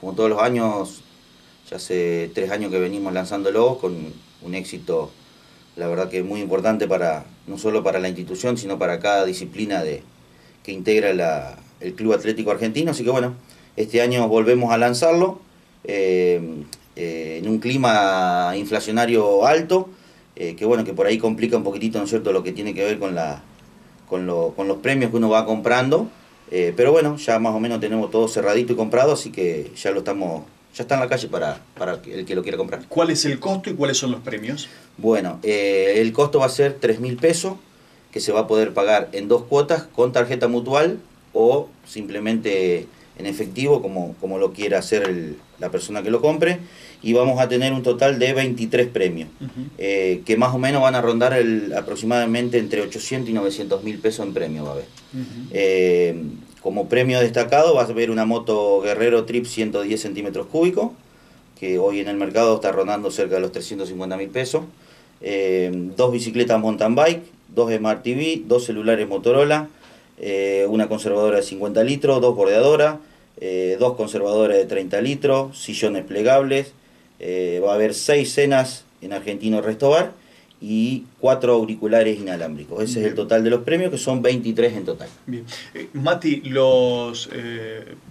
como todos los años, ya hace tres años que venimos lanzándolo con un éxito, la verdad que muy importante para no solo para la institución, sino para cada disciplina de, que integra el Club Atlético Argentino. Así que bueno, este año volvemos a lanzarlo eh, eh, en un clima inflacionario alto, eh, que bueno, que por ahí complica un poquitito, ¿no es cierto?, lo que tiene que ver con, la, con, con los premios que uno va comprando. Pero bueno, ya más o menos tenemos todo cerradito y comprado, así que ya lo estamos ya está en la calle para, para el que lo quiera comprar. ¿Cuál es el costo y cuáles son los premios? Bueno, el costo va a ser 3 mil pesos, que se va a poder pagar en dos cuotas con tarjeta mutual o simplemente en efectivo, como, como lo quiera hacer la persona que lo compre. Y vamos a tener un total de 23 premios, eh, que más o menos van a rondar el, aproximadamente entre 800 y 900 mil pesos en premio, va a haber. Eh, como premio destacado va a haber una moto Guerrero Trip 110 centímetros cúbicos, que hoy en el mercado está rondando cerca de los 350 mil pesos. Eh, dos bicicletas mountain bike, dos Smart TV, dos celulares Motorola, eh, una conservadora de 50 litros, dos bordeadoras, eh, dos conservadoras de 30 litros, sillones plegables, va a haber seis cenas en Argentino Restobar y cuatro auriculares inalámbricos. Ese es el total de los premios, que son 23 en total. Bien. Mati, ¿los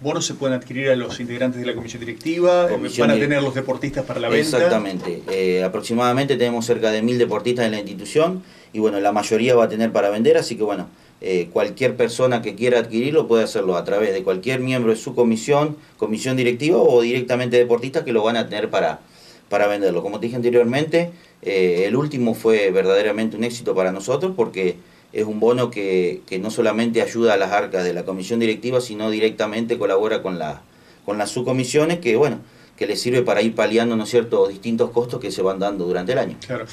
bonos se pueden adquirir a los integrantes de la comisión directiva? ¿Van a tener los deportistas para la venta? Exactamente. aproximadamente tenemos cerca de mil deportistas en la institución y bueno, la mayoría va a tener para vender, así que bueno, eh, cualquier persona que quiera adquirirlo puede hacerlo a través de cualquier miembro de su comisión, comisión directiva o directamente deportistas que lo van a tener para, para venderlo. Como te dije anteriormente, eh, el último fue verdaderamente un éxito para nosotros porque es un bono que, que, no solamente ayuda a las arcas de la comisión directiva, sino directamente colabora con, la, con las subcomisiones que, bueno, que les sirve para ir paliando, ¿no es cierto?, distintos costos que se van dando durante el año. Claro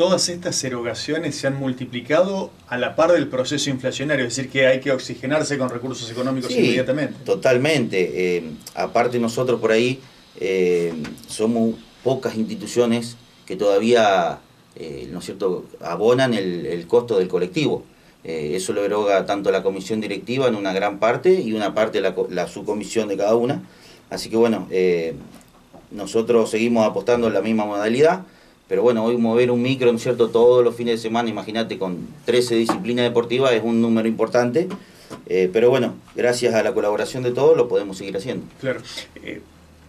todas estas erogaciones se han multiplicado a la par del proceso inflacionario, es decir, que hay que oxigenarse con recursos económicos inmediatamente. Totalmente. Eh, aparte nosotros por ahí eh, somos pocas instituciones que todavía, eh, ¿no es cierto?, abonan el, costo del colectivo. eso lo eroga tanto la comisión directiva en una gran parte y una parte la, la subcomisión de cada una. Así que bueno, nosotros seguimos apostando en la misma modalidad. Pero bueno, hoy mover un micro, ¿no es cierto?, todos los fines de semana, imagínate, con 13 disciplinas deportivas es un número importante. Eh, pero bueno, gracias a la colaboración de todos lo podemos seguir haciendo. Claro.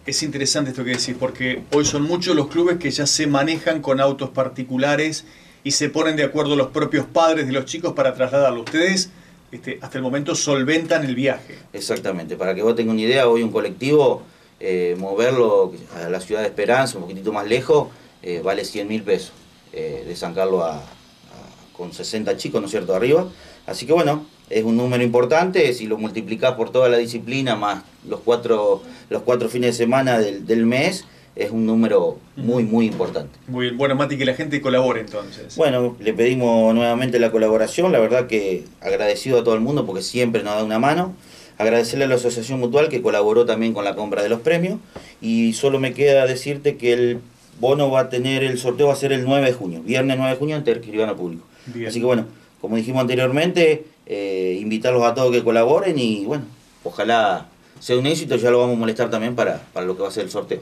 Es interesante esto que decís, porque hoy son muchos los clubes que ya se manejan con autos particulares y se ponen de acuerdo los propios padres de los chicos para trasladarlo. Ustedes este, hasta el momento solventan el viaje. Exactamente, para que vos tengas una idea, hoy un colectivo, eh, moverlo a la ciudad de Esperanza, un poquitito más lejos, eh, vale 100 mil pesos eh, de San Carlos a, con 60 chicos, ¿no es cierto?, arriba. Así que bueno, es un número importante, si lo multiplicás por toda la disciplina, más los cuatro, los cuatro fines de semana del, mes, es un número muy, muy importante. Muy bien, bueno, Mati, que la gente colabore entonces. Bueno, le pedimos nuevamente la colaboración, la verdad que agradecido a todo el mundo porque siempre nos da una mano. Agradecerle a la Asociación Mutual que colaboró también con la compra de los premios y solo me queda decirte que el bono va a tener, el sorteo va a ser el 9 de junio, viernes 9 de junio ante el escribano público. Así que bueno, como dijimos anteriormente, eh, invitarlos a todos que colaboren y bueno, ojalá sea un éxito, ya lo vamos a molestar también para, para lo que va a ser el sorteo.